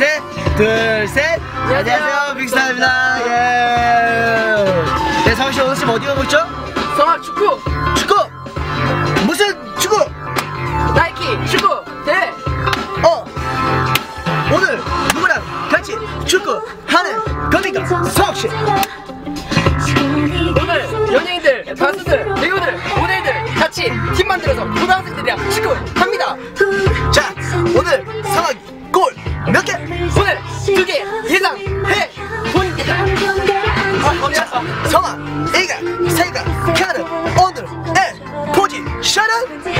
셋, 둘, 셋. 안녕하세요, 빅스타입니다. 예. 네, 성희 씨 오늘 지금 어디 가고 있죠? 성악 축구 축구. 무슨 축구? 나이키 축구 대회 어. 오늘 누구랑 같이 축구 하는 겁니까? 성희 씨. 오늘 연예인들 가수들 배우들 두개 예상해 봅니다 자, 성아, 이가, 세가, 카는 오늘의 포지션은?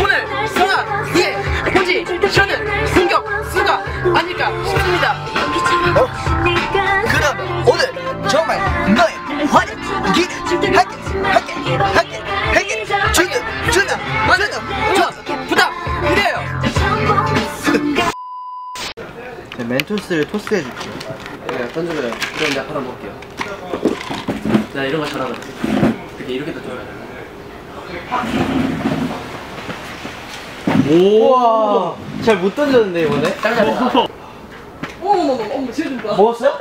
오늘 성악 예 포지션은 공격 수가 아닐까 싶습니다. 어? 그러면 오늘 정말 너의 환영 기대할게 할게 할게 할게 멘토스를 토스해 줄게 네, 던져줘요. 그럼 내가 바로 먹을게요. 나 이런 거 잘하거든. 이렇게 이렇게 던져야 돼. 우와 잘 못 던졌는데 이번에 어머머머 어머 쟤좀 봐 먹었어?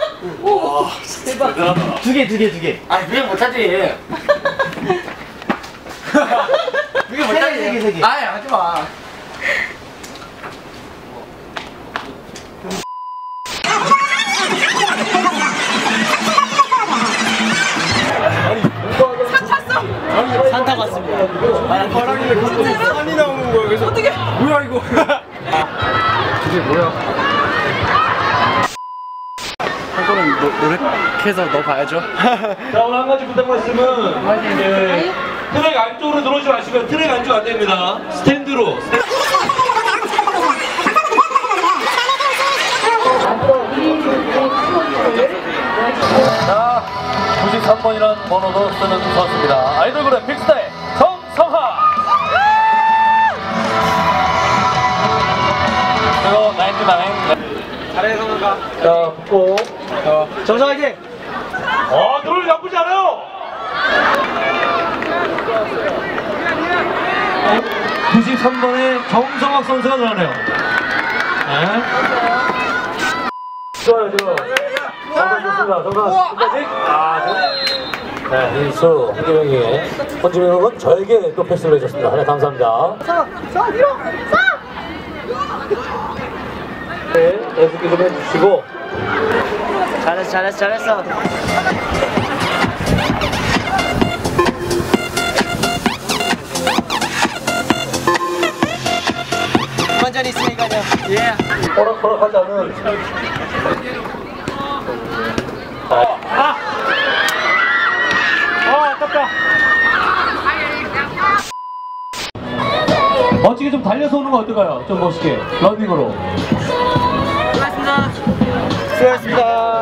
두개 두 개 두 개 아니, 그게 못하지. 그게 세개 세 개 아이, 하지 마. 아 바람이 산이 나오는 거야 그래서 어떻게 뭐야 이거 노력해서 너 봐야죠. 자 오늘 한 가지 부탁 말씀은 네, 트랙 안쪽으로 들어오지 마시면 트랙 안쪽 안 됩니다. 스탠드로. 스탠- 자, 93번이라는 번호도 쓰는 선수입니다. 아이돌 그룹 빅스타의 잘해 성하가. 자, 붙고. 정상 화이팅 어, 노래 나쁘지 않아요. 93번의 정성학 선수가 들어가네요. 네. 좋아요, 좋아요. 정말 좋습니다. 정말 끝까지. 아, 저... 네, 인수 한기명이 헌지명은 저에게 또 패스를 해줬습니다. 네, 감사합니다. 네, 애쓰기 좀 해주시고. 잘했어 잘했어 잘했어. 완전히 있으니까요 예 아, 아, 아깝다. 멋지게 좀 달려서 오는 거 어떨까요? 좀 멋있게 러닝으로. 수고하셨습니다 수고하셨습니다 와